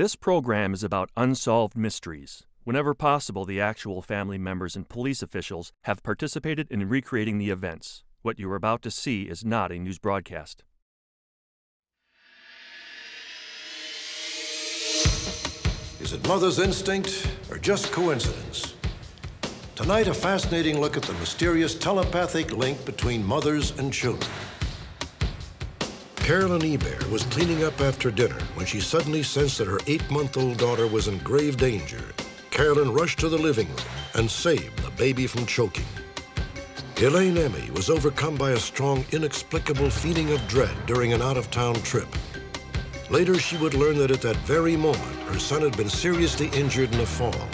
This program is about unsolved mysteries. Whenever possible, the actual family members and police officials have participated in recreating the events. What you are about to see is not a news broadcast. Is it mother's instinct or just coincidence? Tonight, a fascinating look at the mysterious telepathic link between mothers and children. Carolyn Ebert was cleaning up after dinner when she suddenly sensed that her eight-month-old daughter was in grave danger. Carolyn rushed to the living room and saved the baby from choking. Elaine Emmy was overcome by a strong, inexplicable feeling of dread during an out-of-town trip. Later, she would learn that at that very moment, her son had been seriously injured in a fall.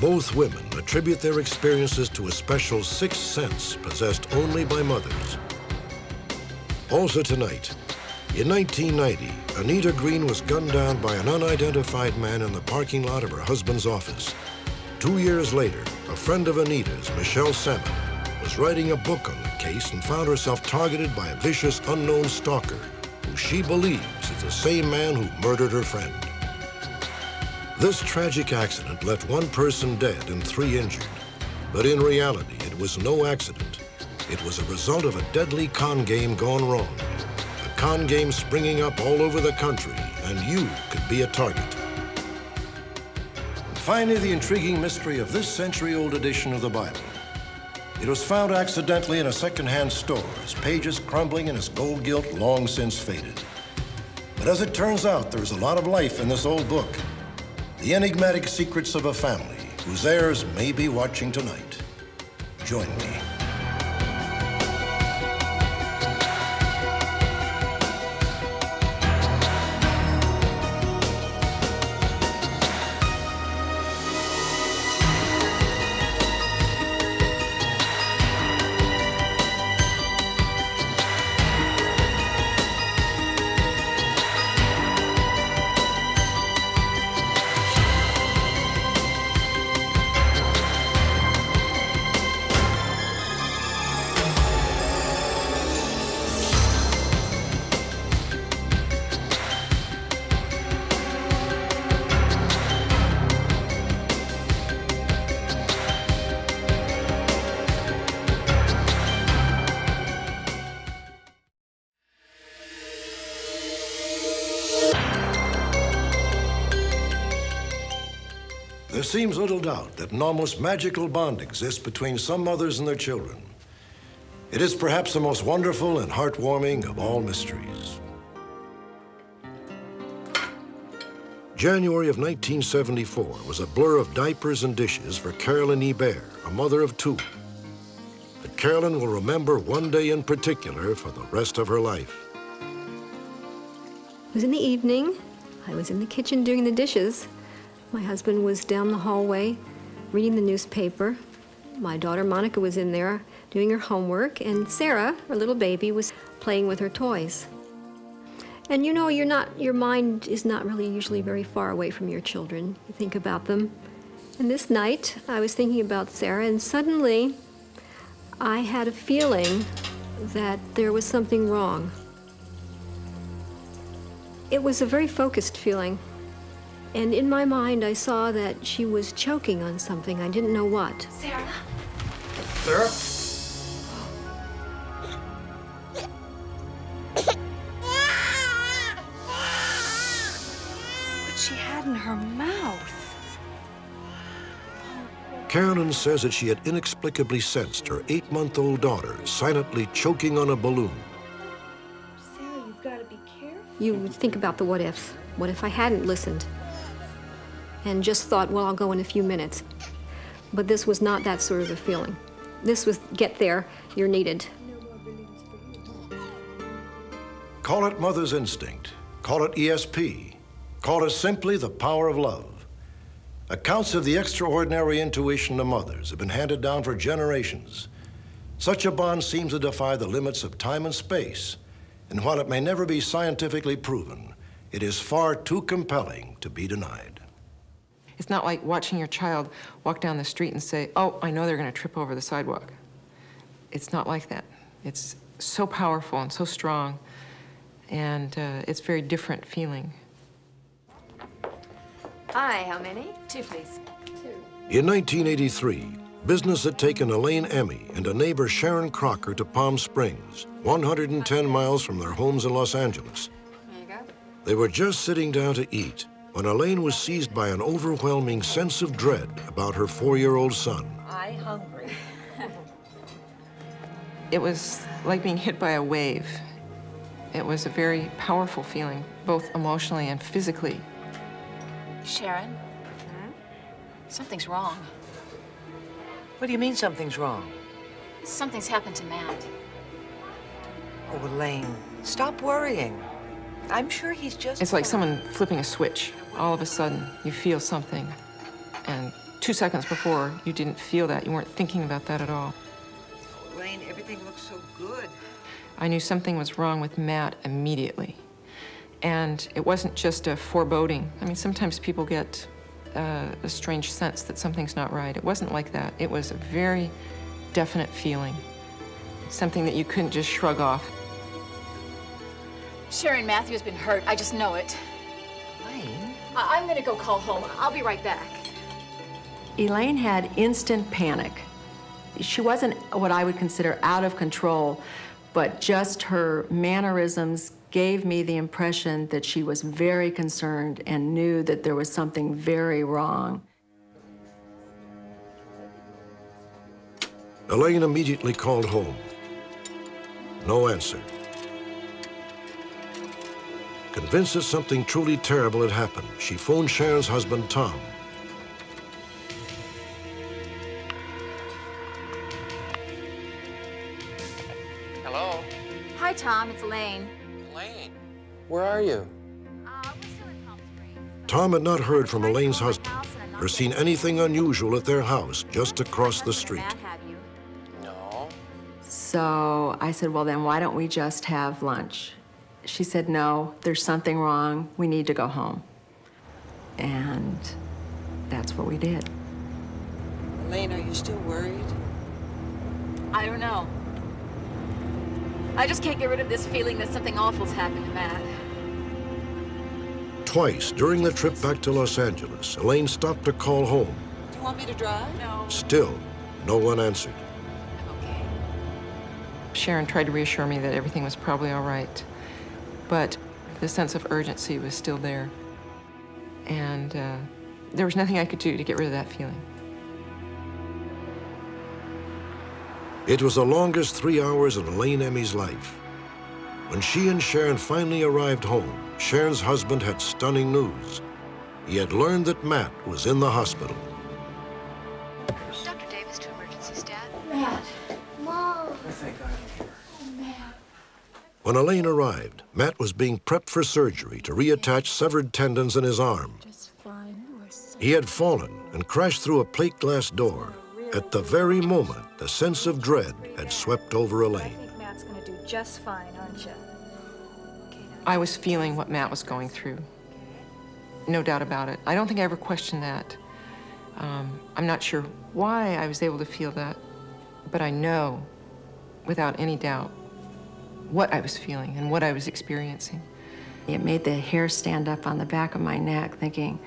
Both women attribute their experiences to a special sixth sense possessed only by mothers. Also tonight, in 1990, Anita Green was gunned down by an unidentified man in the parking lot of her husband's office. Two years later, a friend of Anita's, Michelle Sammet, was writing a book on the case and found herself targeted by a vicious unknown stalker who she believes is the same man who murdered her friend. This tragic accident left one person dead and three injured. But in reality, it was no accident. It was a result of a deadly con game gone wrong. Con games springing up all over the country, and you could be a target. Finally, the intriguing mystery of this century-old edition of the Bible. It was found accidentally in a second-hand store, its pages crumbling and its gold gilt long since faded. But as it turns out, there's a lot of life in this old book. The enigmatic secrets of a family whose heirs may be watching tonight. Join me. There seems little doubt that an almost magical bond exists between some mothers and their children. It is perhaps the most wonderful and heartwarming of all mysteries. January of 1974 was a blur of diapers and dishes for Carolyn Ebert, a mother of two. But Carolyn will remember one day in particular for the rest of her life. It was in the evening. I was in the kitchen doing the dishes. My husband was down the hallway reading the newspaper. My daughter Monica was in there doing her homework, and Sarah, our little baby, was playing with her toys. And you know, you're not, your mind is not really usually very far away from your children. You think about them. And this night, I was thinking about Sarah, and suddenly I had a feeling that there was something wrong. It was a very focused feeling. And in my mind, I saw that she was choking on something. I didn't know what. Sarah? Sarah? What she had in her mouth. Carolyn says that she had inexplicably sensed her eight-month-old daughter silently choking on a balloon. Sarah, you've got to be careful. You think about the what ifs. What if I hadn't listened? And just thought, well, I'll go in a few minutes. But this was not that sort of a feeling. This was get there, you're needed. Call it mother's instinct. Call it ESP. Call it simply the power of love. Accounts of the extraordinary intuition of mothers have been handed down for generations. Such a bond seems to defy the limits of time and space. And while it may never be scientifically proven, it is far too compelling to be denied. It's not like watching your child walk down the street and say, oh, I know they're going to trip over the sidewalk. It's not like that. It's so powerful and so strong, and uh, it's very different feeling. Hi, how many? Two, please. Two. In 1983, business had taken Elaine Emmy and a neighbor Sharon Crocker to Palm Springs, 110 miles from their homes in Los Angeles. There you go. They were just sitting down to eat when Elaine was seized by an overwhelming sense of dread about her four-year-old son. I hungry. It was like being hit by a wave. It was a very powerful feeling, both emotionally and physically. Sharon? Hmm? Something's wrong. What do you mean something's wrong? Something's happened to Matt. Oh, Elaine, stop worrying. I'm sure he's just. It's like someone flipping a switch. All of a sudden, you feel something. And two seconds before, you didn't feel that. You weren't thinking about that at all. Elaine, everything looks so good. I knew something was wrong with Matt immediately. And it wasn't just a foreboding. I mean, sometimes people get uh, a strange sense that something's not right. It wasn't like that. It was a very definite feeling, something that you couldn't just shrug off. Sharon Matthew has been hurt. I just know it. Elaine? I- I'm gonna go call home. I'll be right back. Elaine had instant panic. She wasn't what I would consider out of control, but just her mannerisms gave me the impression that she was very concerned and knew that there was something very wrong. Elaine immediately called home. No answer. Convinced that something truly terrible had happened, she phoned Sharon's husband, Tom. Hello? Hi, Tom. It's Elaine. Elaine? Where are you? Tom had not heard from Elaine's husband or seen anything unusual at their house just across the street. No. So I said, Well, then why don't we just have lunch? She said, No, there's something wrong. We need to go home. And that's what we did. Elaine, are you still worried? I don't know. I just can't get rid of this feeling that something awful's happened to Matt. Twice during the trip back to Los Angeles, Elaine stopped to call home. Do you want me to drive? No. Still, no one answered. I'm okay. Sharon tried to reassure me that everything was probably all right, but the sense of urgency was still there. And uh, there was nothing I could do to get rid of that feeling. It was the longest three hours in Elaine Emmy's life. When she and Sharon finally arrived home, Sharon's husband had stunning news. He had learned that Matt was in the hospital. Dr. Davis to emergency stat. Matt. Mom. When Elaine arrived, Matt was being prepped for surgery to reattach severed tendons in his arm. He had fallen and crashed through a plate glass door at the very moment the sense of dread had swept over I Elaine. think Matt's gonna do just fine, aren't you? I was feeling what Matt was going through. No doubt about it. I don't think I ever questioned that. Um, I'm not sure why I was able to feel that, but I know without any doubt what I was feeling and what I was experiencing. It made the hair stand up on the back of my neck, thinking,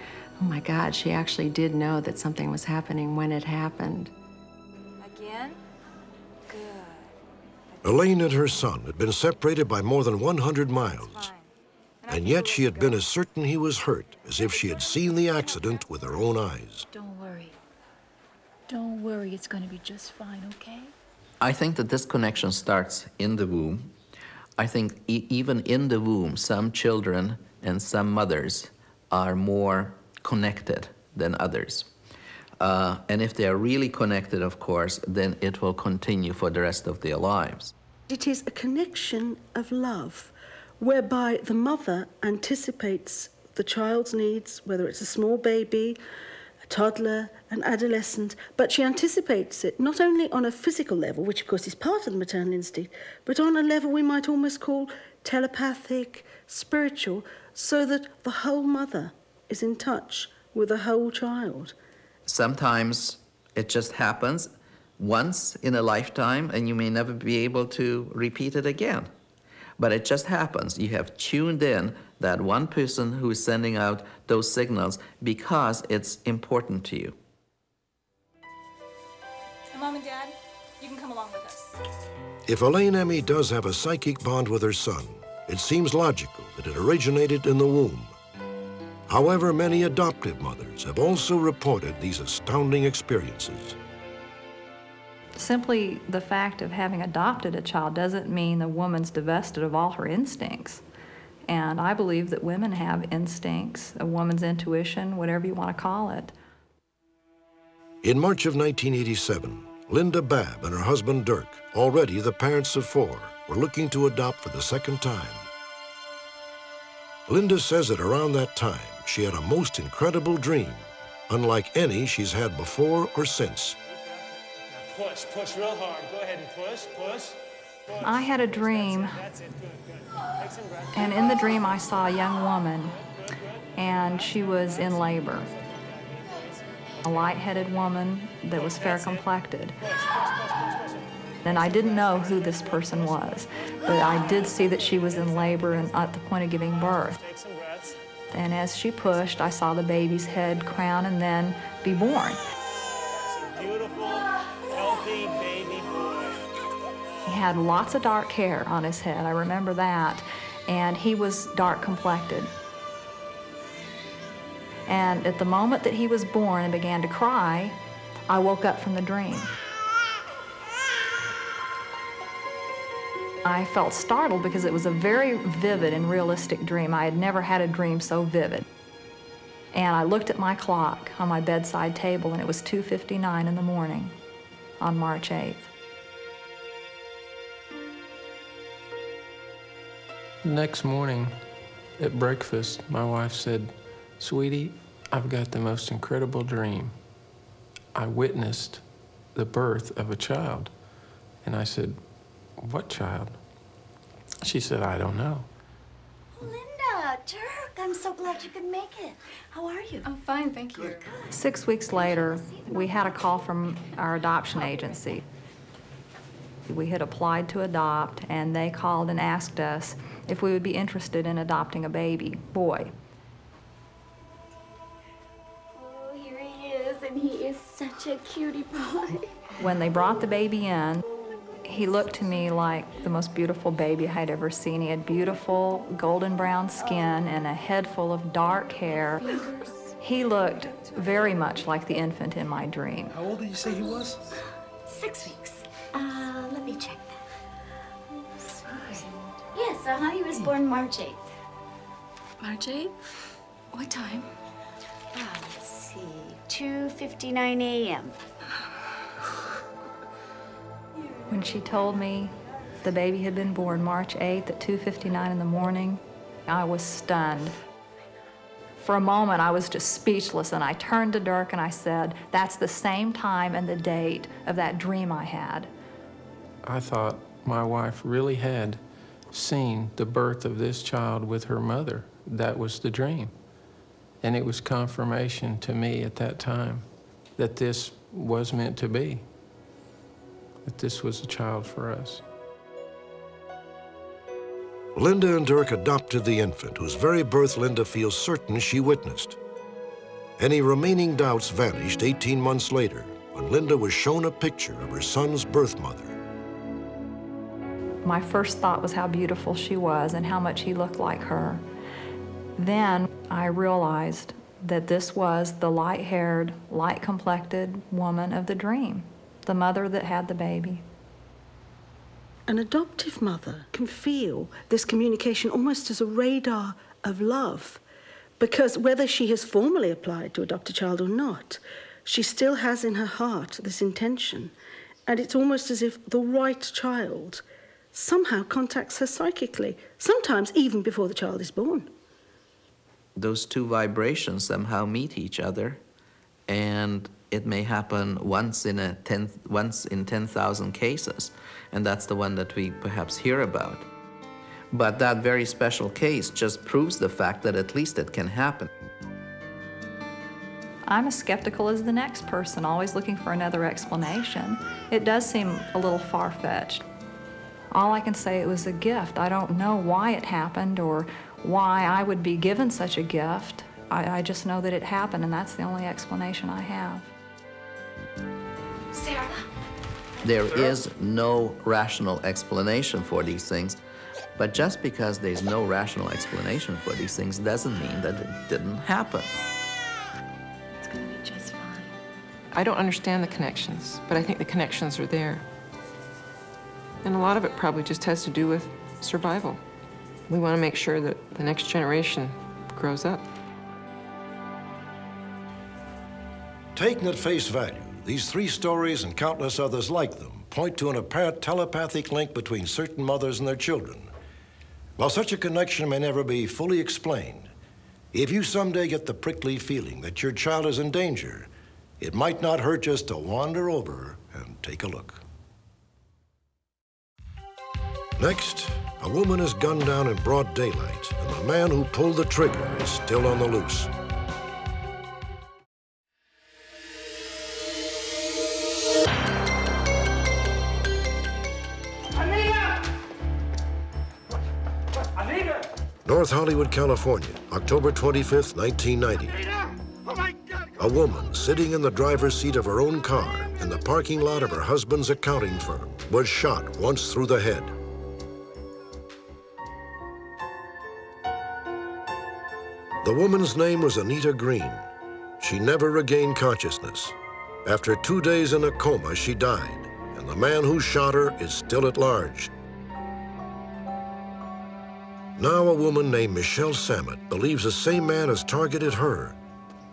oh my God, she actually did know that something was happening when it happened. Again? Good. Elaine and her son had been separated by more than 100 miles, and yet she had been as certain he was hurt as if she had seen the accident with her own eyes. Don't worry. Don't worry, it's going to be just fine, okay? I think that this connection starts in the womb. I think e- even in the womb, some children and some mothers are more connected than others. Uh, and if they are really connected, of course, then it will continue for the rest of their lives. It is a connection of love whereby the mother anticipates the child's needs, whether it's a small baby, toddler, an adolescent, but she anticipates it not only on a physical level, which of course is part of the maternal instinct, but on a level we might almost call telepathic, spiritual, so that the whole mother is in touch with the whole child. Sometimes it just happens once in a lifetime, and you may never be able to repeat it again. But it just happens. You have tuned in that one person who is sending out those signals because it's important to you. Mom and Dad, you can come along with us. If Elaine Emmy does have a psychic bond with her son, it seems logical that it originated in the womb. However, many adoptive mothers have also reported these astounding experiences. Simply the fact of having adopted a child doesn't mean the woman's divested of all her instincts. And I believe that women have instincts, a woman's intuition, whatever you want to call it. In March of 1987, Linda Babb and her husband Dirk, already the parents of four, were looking to adopt for the second time. Linda says that around that time, she had a most incredible dream, unlike any she's had before or since. Now push, push real hard. Go ahead and push, push. I had a dream, and in the dream I saw a young woman, and she was in labor. A light-headed woman that was fair complected. And I didn't know who this person was, but I did see that she was in labor and at the point of giving birth. And as she pushed, I saw the baby's head crown and then be born. Had lots of dark hair on his head, I remember that, and he was dark complected. And at the moment that he was born and began to cry, I woke up from the dream. I felt startled because it was a very vivid and realistic dream. I had never had a dream so vivid. And I looked at my clock on my bedside table and it was 2:59 in the morning on March 8th. Next morning at breakfast, my wife said, Sweetie, I've got the most incredible dream. I witnessed the birth of a child. And I said, What child? She said, I don't know. Linda, Dirk, I'm so glad you could make it. How are you? I'm fine, thank you. Six weeks later, we had a call from our adoption agency. We had applied to adopt, and they called and asked us if we would be interested in adopting a baby boy. Oh, here he is, and he is such a cutie pie. When they brought the baby in, he looked to me like the most beautiful baby I had ever seen. He had beautiful golden brown skin and a head full of dark hair. He looked very much like the infant in my dream. How old did you say he was? Six weeks. Uh, check that. Yes, uh-huh, he was born March 8th. March 8th? What time? Ah, let's see, 2.59 a.m. When she told me the baby had been born March 8th at 2:59 in the morning, I was stunned. For a moment, I was just speechless, and I turned to Dirk and I said, "That's the same time and the date of that dream I had." I thought my wife really had seen the birth of this child with her mother. That was the dream. And it was confirmation to me at that time that this was meant to be, that this was a child for us. Linda and Dirk adopted the infant, whose very birth Linda feels certain she witnessed. Any remaining doubts vanished 18 months later when Linda was shown a picture of her son's birth mother. My first thought was how beautiful she was and how much he looked like her. Then I realized that this was the light haired, light complected woman of the dream, the mother that had the baby. An adoptive mother can feel this communication almost as a radar of love, because whether she has formally applied to adopt a child or not, she still has in her heart this intention, and it's almost as if the right child somehow contacts her psychically, sometimes even before the child is born. Those two vibrations somehow meet each other, and it may happen once in a ten, once in 10,000 cases, and that's the one that we perhaps hear about. But that very special case just proves the fact that at least it can happen. I'm as skeptical as the next person, always looking for another explanation. It does seem a little far fetched. All I can say it was a gift. I don't know why it happened or why I would be given such a gift. I, I just know that it happened, and that's the only explanation I have. Sarah. There is no rational explanation for these things. But just because there's no rational explanation for these things doesn't mean that it didn't happen. It's gonna be just fine. I don't understand the connections, but I think the connections are there. And a lot of it probably just has to do with survival. We want to make sure that the next generation grows up. Taken at face value, these three stories and countless others like them point to an apparent telepathic link between certain mothers and their children. While such a connection may never be fully explained, if you someday get the prickly feeling that your child is in danger, it might not hurt just to wander over and take a look. Next, a woman is gunned down in broad daylight, and the man who pulled the trigger is still on the loose. North Hollywood, California, October 25th, 1990. A woman sitting in the driver's seat of her own car in the parking lot of her husband's accounting firm was shot once through the head. The woman's name was Anita Green. She never regained consciousness. After two days in a coma, she died, and the man who shot her is still at large. Now a woman named Michelle Sammet believes the same man has targeted her.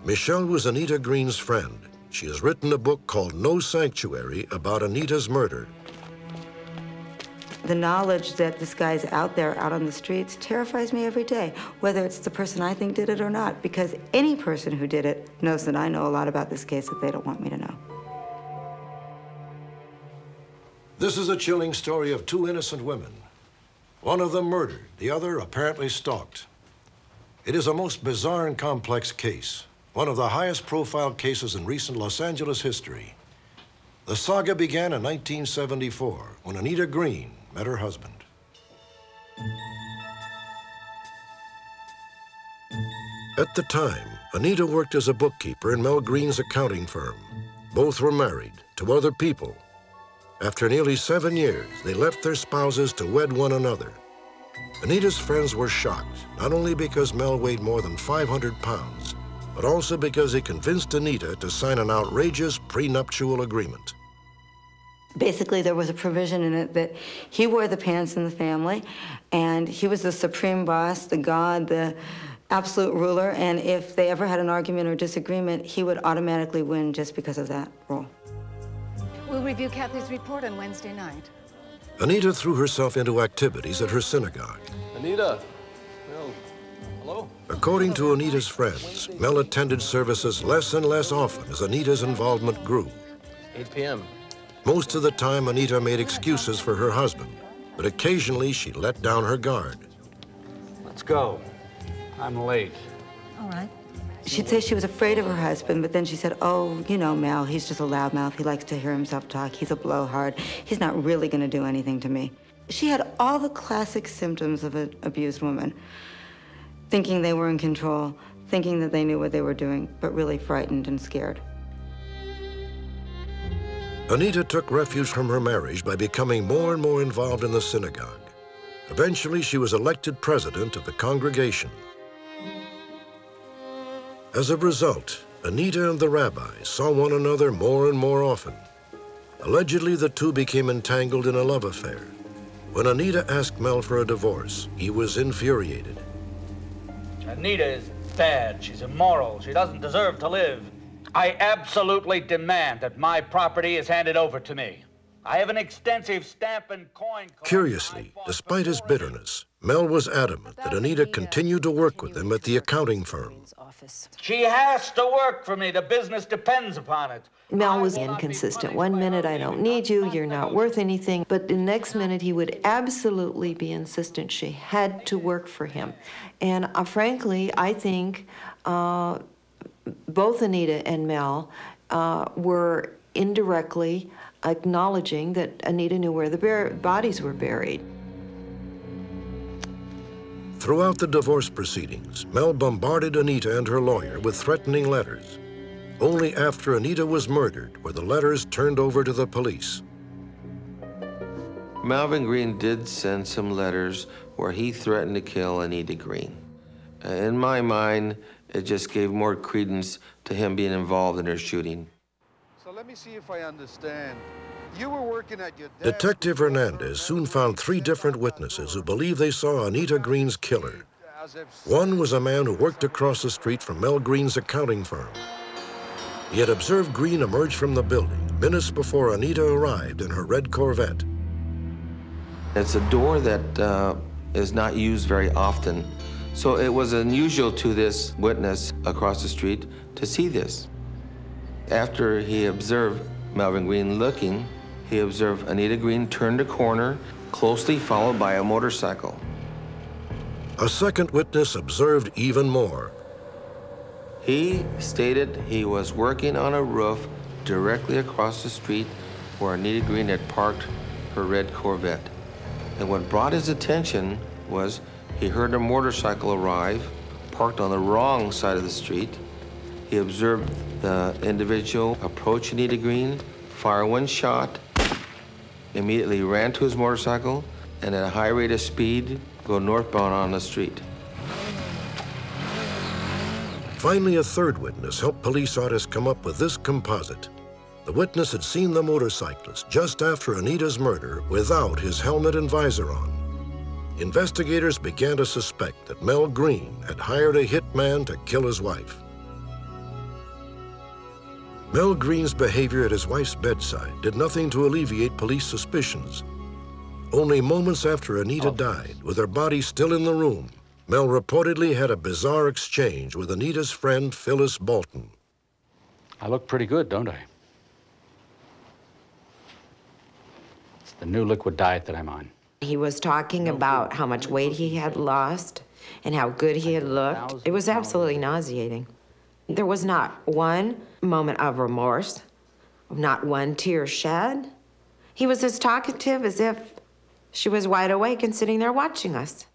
Michelle was Anita Green's friend. She has written a book called No Sanctuary about Anita's murder. The knowledge that this guy's out there, out on the streets, terrifies me every day, whether it's the person I think did it or not, because any person who did it knows that I know a lot about this case that they don't want me to know. This is a chilling story of two innocent women. One of them murdered, the other apparently stalked. It is a most bizarre and complex case, one of the highest profile cases in recent Los Angeles history. The saga began in 1974 when Anita Green met her husband. At the time, Anita worked as a bookkeeper in Mel Green's accounting firm. Both were married to other people. After nearly seven years, they left their spouses to wed one another. Anita's friends were shocked, not only because Mel weighed more than 500 pounds, but also because he convinced Anita to sign an outrageous prenuptial agreement. Basically, there was a provision in it that he wore the pants in the family, and he was the supreme boss, the god, the absolute ruler, and if they ever had an argument or disagreement, he would automatically win just because of that rule. We'll review Kathy's report on Wednesday night. Anita threw herself into activities at her synagogue. Anita. Mel. Hello? According to Anita's friends, Mel attended services less and less often as Anita's involvement grew. 8 p.m. Most of the time, Anita made excuses for her husband, but occasionally she let down her guard. Let's go. I'm late. All right. She'd say she was afraid of her husband, but then she said, oh, you know, Mel, he's just a loudmouth. He likes to hear himself talk. He's a blowhard. He's not really going to do anything to me. She had all the classic symptoms of an abused woman. Thinking they were in control, thinking that they knew what they were doing, but really frightened and scared. Anita took refuge from her marriage by becoming more and more involved in the synagogue. Eventually, she was elected president of the congregation. As a result, Anita and the rabbi saw one another more and more often. Allegedly, the two became entangled in a love affair. When Anita asked Mel for a divorce, he was infuriated. Anita is bad. She's immoral. She doesn't deserve to live. I absolutely demand that my property is handed over to me. I have an extensive stamp and coin. Curiously, despite his bitterness, Mel was adamant that Anita continued to work with him at the accounting firm. She has to work for me. The business depends upon it. Mel was inconsistent. One minute, I don't need you, you're not worth anything. But the next minute, he would absolutely be insistent she had to work for him. And uh, frankly, I think uh, both Anita and Mel uh, were indirectly acknowledging that Anita knew where the bodies were buried. Throughout the divorce proceedings, Mel bombarded Anita and her lawyer with threatening letters. Only after Anita was murdered were the letters turned over to the police. Melvin Green did send some letters where he threatened to kill Anita Green. In my mind, it just gave more credence to him being involved in her shooting. So let me see if I understand. You were working at your Detective Hernandez soon found three different witnesses who believe they saw Anita Green's killer. One was a man who worked across the street from Mel Green's accounting firm. He had observed Green emerge from the building minutes before Anita arrived in her red Corvette. It's a door that uh, is not used very often, so it was unusual to this witness across the street to see this. After he observed Melvin Green looking, he observed Anita Green turn the corner, closely followed by a motorcycle. A second witness observed even more. He stated he was working on a roof directly across the street where Anita Green had parked her red Corvette. And what brought his attention was he heard a motorcycle arrive, parked on the wrong side of the street. He observed the individual approach Anita Green, fire one shot, immediately ran to his motorcycle, and at a high rate of speed, go northbound on the street. Finally, a third witness helped police artists come up with this composite. The witness had seen the motorcyclist just after Anita's murder without his helmet and visor on. Investigators began to suspect that Mel Green had hired a hitman to kill his wife. Mel Green's behavior at his wife's bedside did nothing to alleviate police suspicions. Only moments after Anita oh. died, with her body still in the room, Mel reportedly had a bizarre exchange with Anita's friend Phyllis Bolton. I look pretty good, don't I? It's the new liquid diet that I'm on. He was talking about how much weight he had lost and how good he had looked. It was absolutely nauseating. There was not one moment of remorse, not one tear shed. He was as talkative as if she was wide awake and sitting there watching us.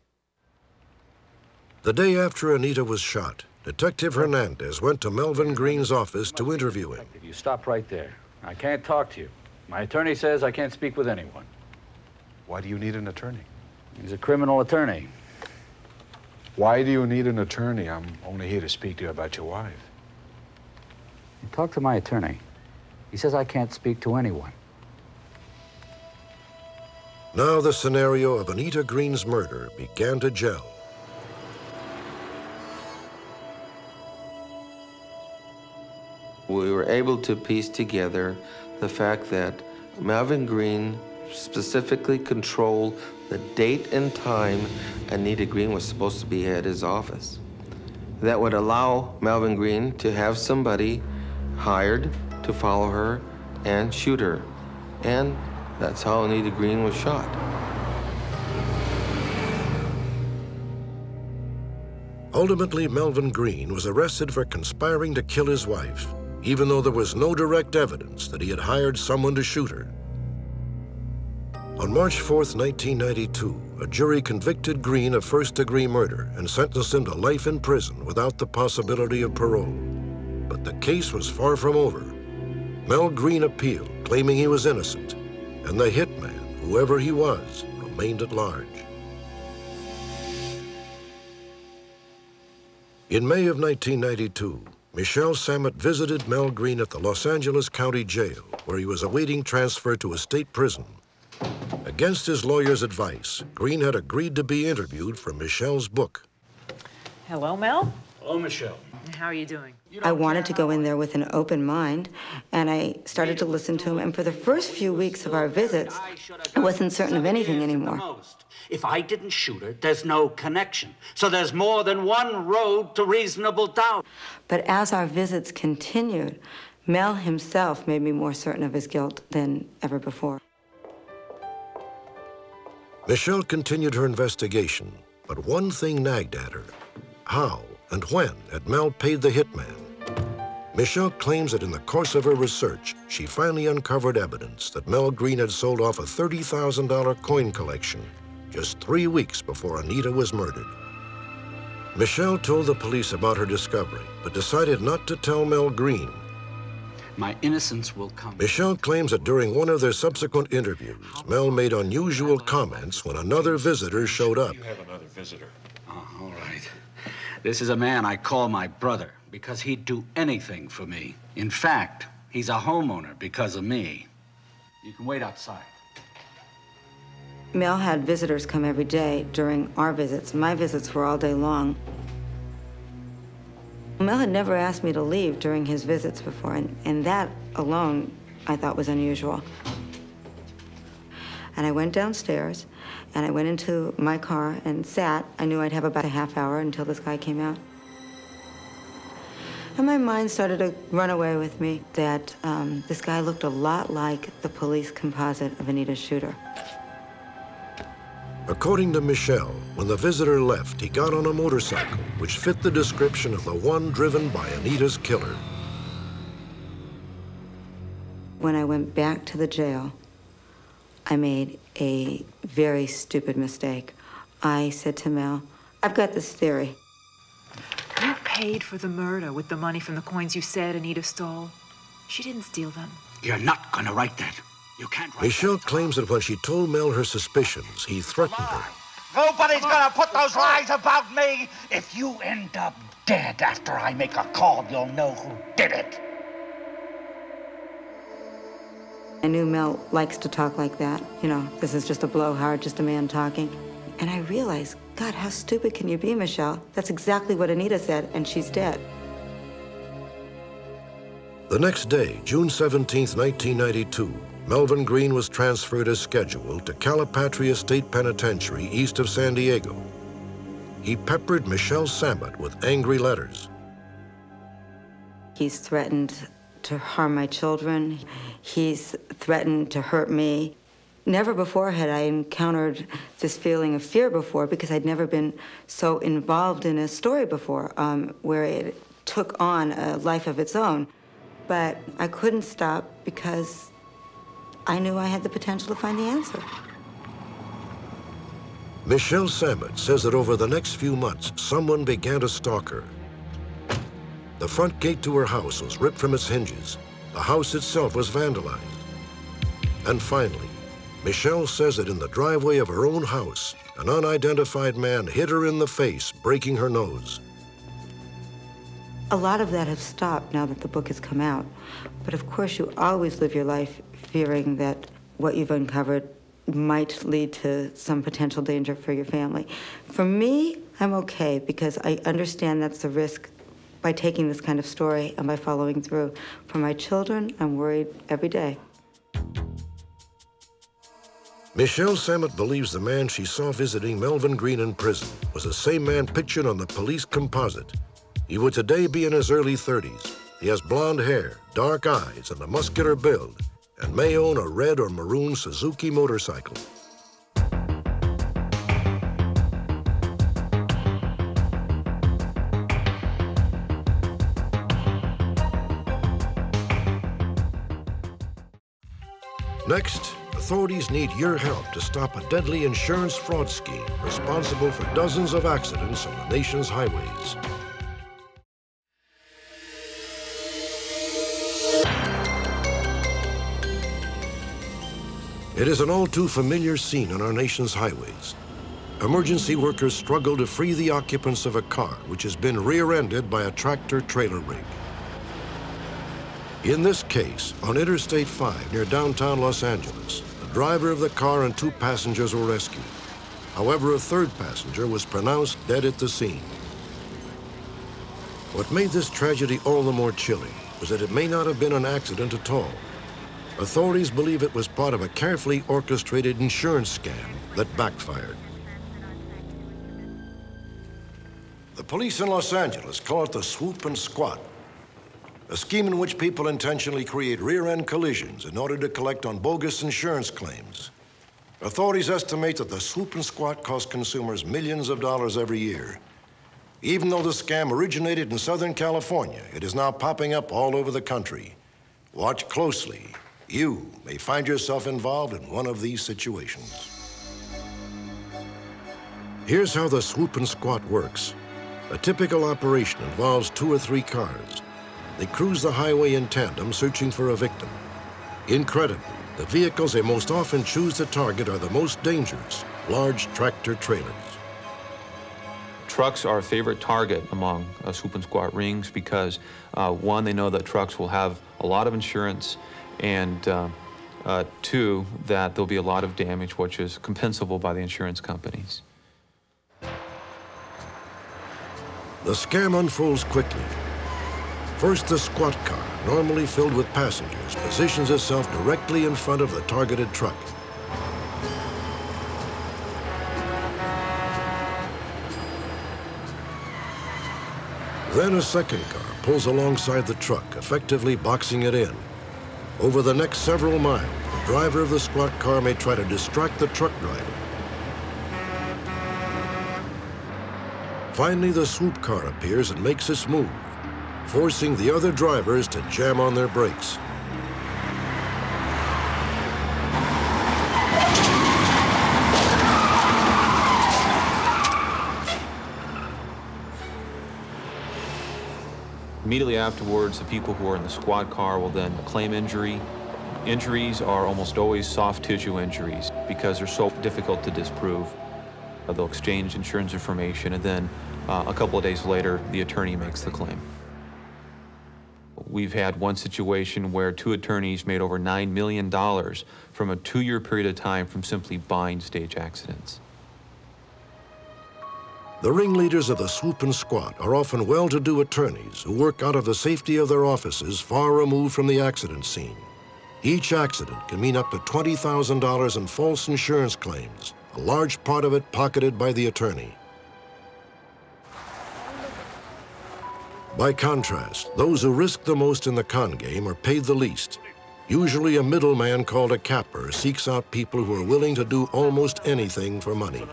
The day after Anita was shot, Detective Hernandez went to Melvin Green's office to interview him. If you stop right there. I can't talk to you. My attorney says I can't speak with anyone. Why do you need an attorney? He's a criminal attorney. Why do you need an attorney? I'm only here to speak to you about your wife. Talk to my attorney. He says I can't speak to anyone. Now the scenario of Anita Green's murder began to gel. We were able to piece together the fact that Melvin Green specifically controlled the date and time Anita Green was supposed to be at his office. That would allow Melvin Green to have somebody hired to follow her and shoot her. And that's how Anita Green was shot. Ultimately, Melvin Green was arrested for conspiring to kill his wife, even though there was no direct evidence that he had hired someone to shoot her. On March 4, 1992, a jury convicted Green of first-degree murder and sentenced him to life in prison without the possibility of parole. But the case was far from over. Mel Green appealed, claiming he was innocent, and the hitman, whoever he was, remained at large. In May of 1992, Michelle Sammet visited Mel Green at the Los Angeles County Jail, where he was awaiting transfer to a state prison. Against his lawyer's advice, Green had agreed to be interviewed for Michelle's book. Hello, Mel. Hello, Michelle. How are you doing? I wanted to go in there with an open mind, and I started to listen to him. And for the first few weeks of our visits, I wasn't certain of anything anymore. If I didn't shoot her, there's no connection. So there's more than one road to reasonable doubt. But as our visits continued, Mel himself made me more certain of his guilt than ever before. Michelle continued her investigation, but one thing nagged at her. How and when had Mel paid the hitman? Michelle claims that in the course of her research, she finally uncovered evidence that Mel Green had sold off a $30,000 coin collection just three weeks before Anita was murdered. Michelle told the police about her discovery, but decided not to tell Mel Green. My innocence will come. Michelle claims that during one of their subsequent interviews, Mel made unusual comments when another visitor showed up. You have another visitor. Oh, all right. This is a man I call my brother because he'd do anything for me. In fact, he's a homeowner because of me. You can wait outside. Mel had visitors come every day during our visits. My visits were all day long. Mel had never asked me to leave during his visits before, and, and that alone I thought was unusual. And I went downstairs, and I went into my car and sat. I knew I'd have about a half hour until this guy came out. And my mind started to run away with me that um, this guy looked a lot like the police composite of Anita's shooter. According to Michelle, when the visitor left, he got on a motorcycle, which fit the description of the one driven by Anita's killer. When I went back to the jail, I made a very stupid mistake. I said to Mel, I've got this theory. You paid for the murder with the money from the coins you said Anita stole. She didn't steal them. You're not gonna write that. You can't write Michelle claims that when she told Mel her suspicions, he threatened her. Nobody's gonna put those lies about me. If you end up dead after I make a call, you'll know who did it. I knew Mel likes to talk like that. You know, this is just a blowhard, just a man talking. And I realized, God, how stupid can you be, Michelle? That's exactly what Anita said, and she's dead. The next day, June 17, 1992, Melvin Green was transferred as scheduled to Calipatria State Penitentiary east of San Diego. He peppered Michelle Sammet with angry letters. He's threatened to harm my children. He's threatened to hurt me. Never before had I encountered this feeling of fear before because I'd never been so involved in a story before um, where it took on a life of its own. But I couldn't stop because I knew I had the potential to find the answer. Michelle Sammet says that over the next few months, someone began to stalk her. The front gate to her house was ripped from its hinges. The house itself was vandalized. And finally, Michelle says that in the driveway of her own house, an unidentified man hit her in the face, breaking her nose. A lot of that has stopped now that the book has come out. But of course, you always live your life fearing that what you've uncovered might lead to some potential danger for your family. For me, I'm okay because I understand that's the risk by taking this kind of story and by following through. For my children, I'm worried every day. Michelle Sammet believes the man she saw visiting Melvin Green in prison was the same man pictured on the police composite. He would today be in his early 30s. He has blonde hair, dark eyes, and a muscular build, and may own a red or maroon Suzuki motorcycle. Next, authorities need your help to stop a deadly insurance fraud scheme responsible for dozens of accidents on the nation's highways. It is an all too familiar scene on our nation's highways. Emergency workers struggle to free the occupants of a car which has been rear-ended by a tractor-trailer rig. In this case, on Interstate 5 near downtown Los Angeles, the driver of the car and two passengers were rescued. However, a third passenger was pronounced dead at the scene. What made this tragedy all the more chilling was that it may not have been an accident at all. Authorities believe it was part of a carefully orchestrated insurance scam that backfired. The police in Los Angeles call it the swoop and squat, a scheme in which people intentionally create rear-end collisions in order to collect on bogus insurance claims. Authorities estimate that the swoop and squat cost consumers millions of dollars every year. Even though the scam originated in Southern California, it is now popping up all over the country. Watch closely. You may find yourself involved in one of these situations. Here's how the swoop and squat works. A typical operation involves two or three cars. They cruise the highway in tandem, searching for a victim. Incredibly, the vehicles they most often choose to target are the most dangerous, large tractor trailers. Trucks are a favorite target among uh, swoop and squat rings because, uh, one, they know that trucks will have a lot of insurance, and uh, uh two, that there'll be a lot of damage which is compensable by the insurance companies. The scam unfolds quickly. First, the squat car, normally filled with passengers, positions itself directly in front of the targeted truck. Then a second car pulls alongside the truck, effectively boxing it in. Over the next several miles, the driver of the squat car may try to distract the truck driver. Finally, the swoop car appears and makes its move, forcing the other drivers to jam on their brakes. Immediately afterwards, the people who are in the squat car will then claim injury. Injuries are almost always soft tissue injuries because they're so difficult to disprove. They'll exchange insurance information, and then uh, a couple of days later, the attorney makes the claim. We've had one situation where two attorneys made over $9 million from a two-year period of time from simply buying stage accidents. The ringleaders of the swoop and squat are often well-to-do attorneys who work out of the safety of their offices far removed from the accident scene. Each accident can mean up to $20,000 in false insurance claims, a large part of it pocketed by the attorney. By contrast, those who risk the most in the con game are paid the least. Usually a middleman called a capper seeks out people who are willing to do almost anything for money.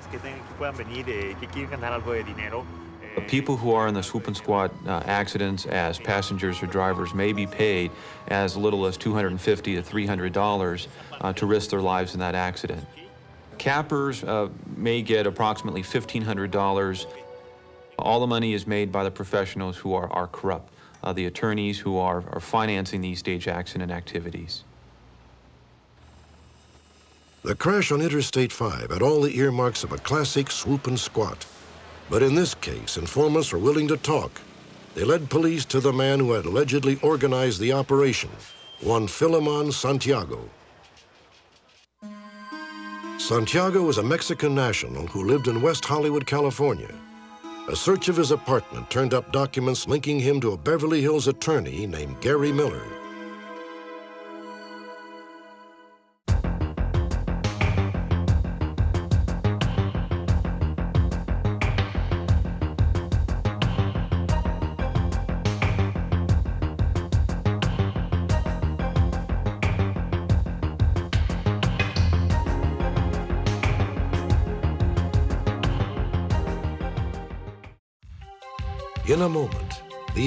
The People who are in the swoop and squat uh, accidents as passengers or drivers may be paid as little as $250 to $300 uh, to risk their lives in that accident. Cappers uh, may get approximately $1,500. All the money is made by the professionals who are, are corrupt, uh, the attorneys who are, are financing these stage accident activities. The crash on Interstate 5 had all the earmarks of a classic swoop and squat. But in this case, informants were willing to talk. They led police to the man who had allegedly organized the operation, one Philemon Santiago. Santiago was a Mexican national who lived in West Hollywood, California. A search of his apartment turned up documents linking him to a Beverly Hills attorney named Gary Miller.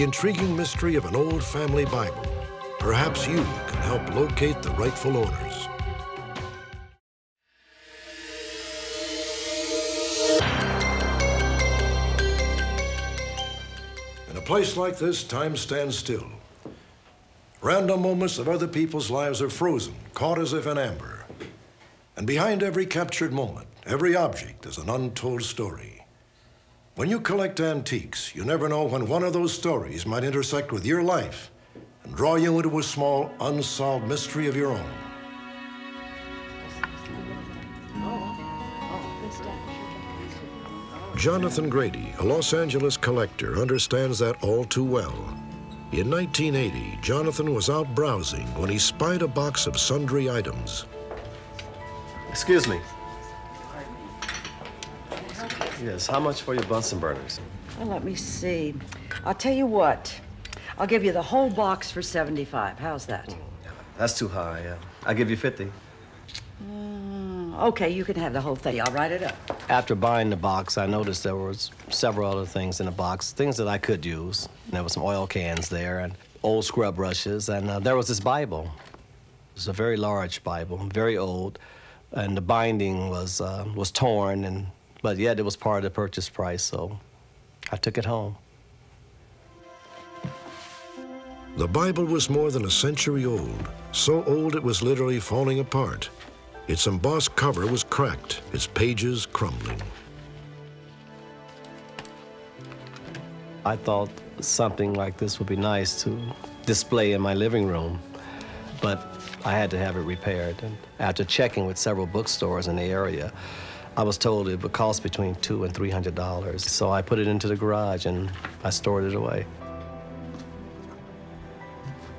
Intriguing mystery of an old family Bible. Perhaps you can help locate the rightful owners. In a place like this, time stands still. Random moments of other people's lives are frozen, caught as if in amber. And behind every captured moment, every object is an untold story. When you collect antiques, you never know when one of those stories might intersect with your life and draw you into a small, unsolved mystery of your own. Jonathan Grady, a Los Angeles collector, understands that all too well. In 1980, Jonathan was out browsing when he spied a box of sundry items. Excuse me. Yes, how much for your Bunsen burners? Well, let me see. I'll tell you what. I'll give you the whole box for 75. How's that? That's too high. Yeah. I'll give you 50. Mm, okay, you can have the whole thing. I'll write it up. After buying the box, I noticed there was several other things in the box, things that I could use. There were some oil cans there and old scrub brushes, and uh, there was this Bible. It was a very large Bible, very old, and the binding was uh, was torn, and but yet it was part of the purchase price, so I took it home. The Bible was more than a century old, so old it was literally falling apart. Its embossed cover was cracked, its pages crumbling. I thought something like this would be nice to display in my living room, but I had to have it repaired. And after checking with several bookstores in the area, I was told it would cost between two and three hundred dollars. So I put it into the garage and I stored it away.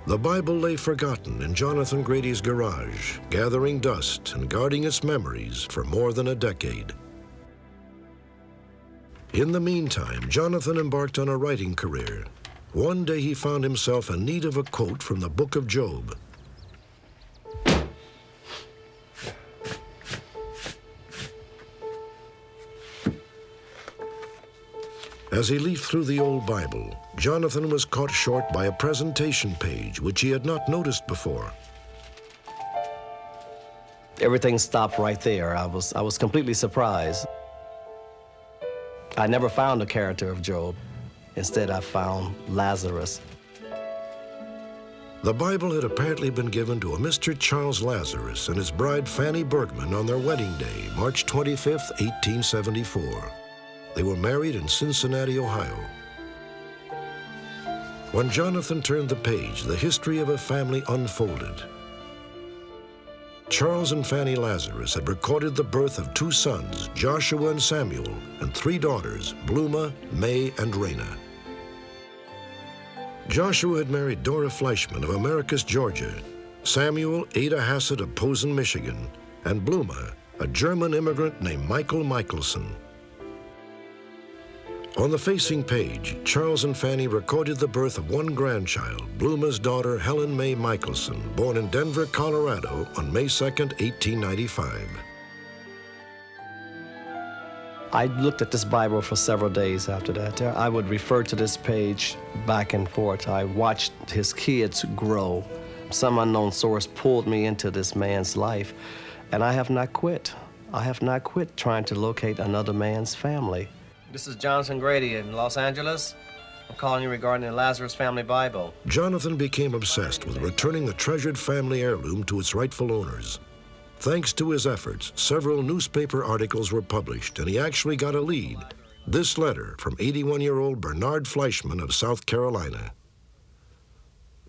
The Bible lay forgotten in Jonathan Grady's garage, gathering dust and guarding its memories for more than a decade. In the meantime, Jonathan embarked on a writing career. One day he found himself in need of a quote from the book of Job. As he leafed through the old Bible, Jonathan was caught short by a presentation page which he had not noticed before. Everything stopped right there. I was, I was completely surprised. I never found the character of Job. Instead, I found Lazarus. The Bible had apparently been given to a Mr. Charles Lazarus and his bride Fanny Bergman on their wedding day, March 25, 1874. They were married in Cincinnati, Ohio. When Jonathan turned the page, the history of a family unfolded. Charles and Fanny Lazarus had recorded the birth of two sons, Joshua and Samuel, and three daughters, Bluma, May, and Raina. Joshua had married Dora Fleischman of Americus, Georgia, Samuel Ada Hassett of Posen, Michigan, and Bluma, a German immigrant named Michael Michelson. On the facing page, Charles and Fanny recorded the birth of one grandchild, Bluma's daughter Helen May Michelson, born in Denver, Colorado on May 2, 1895. I looked at this Bible for several days after that. I would refer to this page back and forth. I watched his kids grow. Some unknown source pulled me into this man's life, and I have not quit. I have not quit trying to locate another man's family. This is Jonathan Grady in Los Angeles. I'm calling you regarding the Lazarus Family Bible. Jonathan became obsessed with returning the treasured family heirloom to its rightful owners. Thanks to his efforts, several newspaper articles were published, and he actually got a lead. This letter from 81-year-old Bernard Fleischman of South Carolina.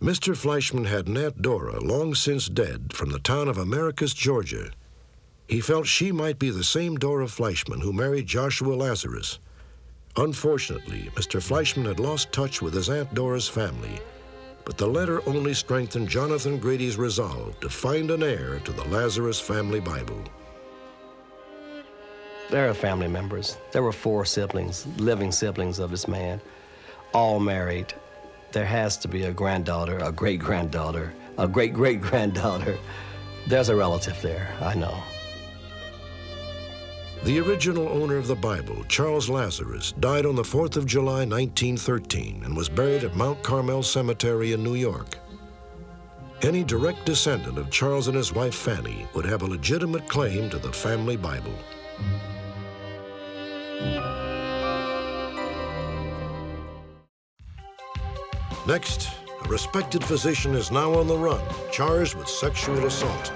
Mr. Fleischman had an Aunt Dora, long since dead, from the town of Americus, Georgia. He felt she might be the same Dora Fleischman who married Joshua Lazarus. Unfortunately, Mr. Fleischman had lost touch with his Aunt Dora's family, but the letter only strengthened Jonathan Grady's resolve to find an heir to the Lazarus family Bible. There are family members. There were four siblings, living siblings of this man, all married. There has to be a granddaughter, a great granddaughter, a great great granddaughter. There's a relative there, I know. The original owner of the Bible, Charles Lazarus, died on the 4th of July, 1913, and was buried at Mount Carmel Cemetery in New York. Any direct descendant of Charles and his wife Fanny would have a legitimate claim to the family Bible. Next, a respected physician is now on the run, charged with sexual assault.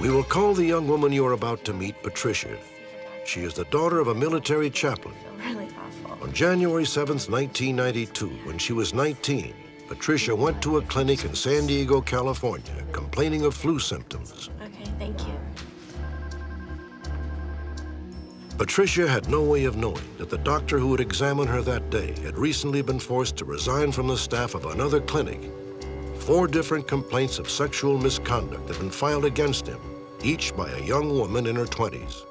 We will call the young woman you are about to meet Patricia. She is the daughter of a military chaplain. Really awful. On January 7th, 1992, when she was 19, Patricia went to a clinic in San Diego, California, complaining of flu symptoms. Okay, thank you. Patricia had no way of knowing that the doctor who would examine her that day had recently been forced to resign from the staff of another clinic. Four different complaints of sexual misconduct had been filed against him, each by a young woman in her 20s.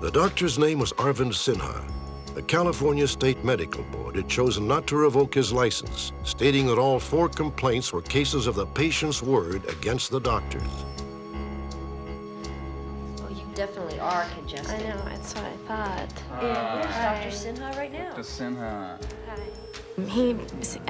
The doctor's name was Arvind Sinha. the California State Medical Board had chosen not to revoke his license, stating that all four complaints were cases of the patient's word against the doctors. Oh, you definitely are congested. I know, that's what I thought. Yeah, where's Dr. Sinha right now? Dr. Sinha. He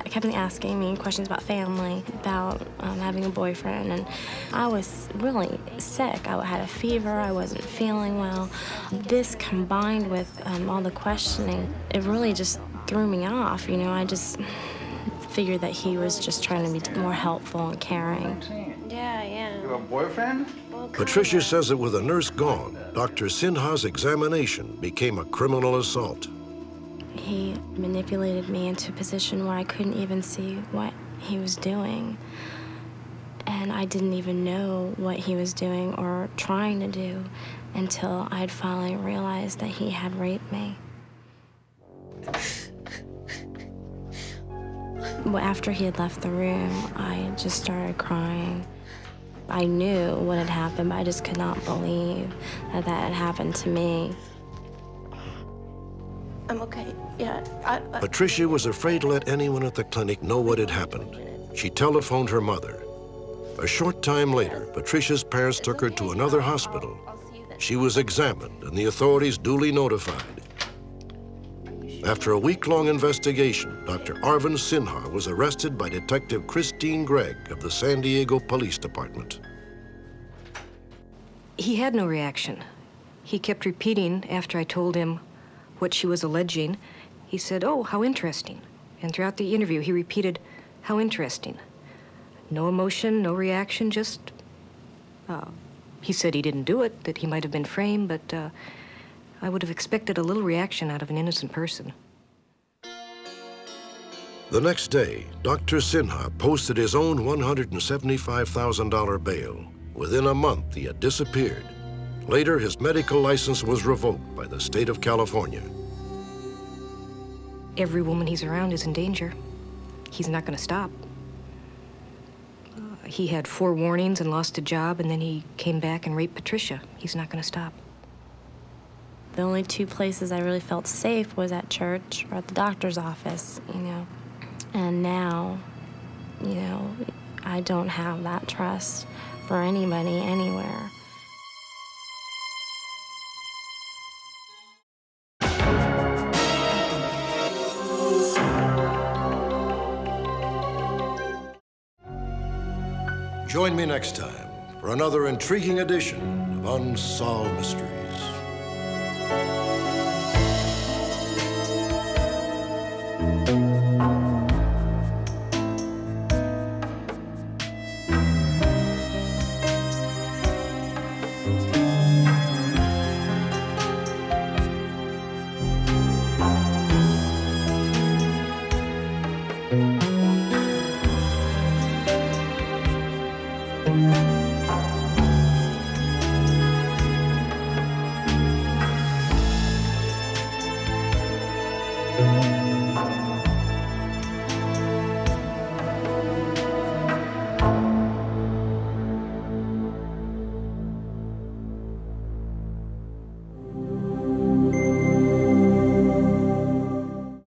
kept asking me questions about family, about um, having a boyfriend, and I was really sick. I had a fever, I wasn't feeling well. This combined with um, all the questioning, it really just threw me off. You know, I just figured that he was just trying to be more helpful and caring. Yeah, yeah. You have a boyfriend? Patricia says that with the nurse gone, Dr. Sinha's examination became a criminal assault. He manipulated me into a position where I couldn't even see what he was doing. And I didn't even know what he was doing or trying to do until I'd finally realized that he had raped me. After he had left the room, I just started crying. I knew what had happened, but I just could not believe that that had happened to me. I'm okay. Yeah, I, I, Patricia was afraid to let anyone at the clinic know what had happened. She telephoned her mother. A short time later, Patricia's parents took her to another hospital. She was examined and the authorities duly notified. After a week-long investigation, Dr. Arvind Sinha was arrested by Detective Christine Gregg of the San Diego Police Department. He had no reaction. He kept repeating after I told him what she was alleging. He said, Oh, how interesting. And throughout the interview, he repeated, How interesting. No emotion, no reaction, just. Uh, he said he didn't do it, that he might have been framed, but uh, I would have expected a little reaction out of an innocent person. The next day, Dr. Sinha posted his own $175,000 bail. Within a month, he had disappeared. Later, his medical license was revoked by the state of California. Every woman he's around is in danger. He's not going to stop. Uh, he had four warnings and lost a job, and then he came back and raped Patricia. He's not going to stop. The only two places I really felt safe was at church or at the doctor's office, you know. And now, you know, I don't have that trust for anybody anywhere. Join me next time for another intriguing edition of Unsolved Mysteries.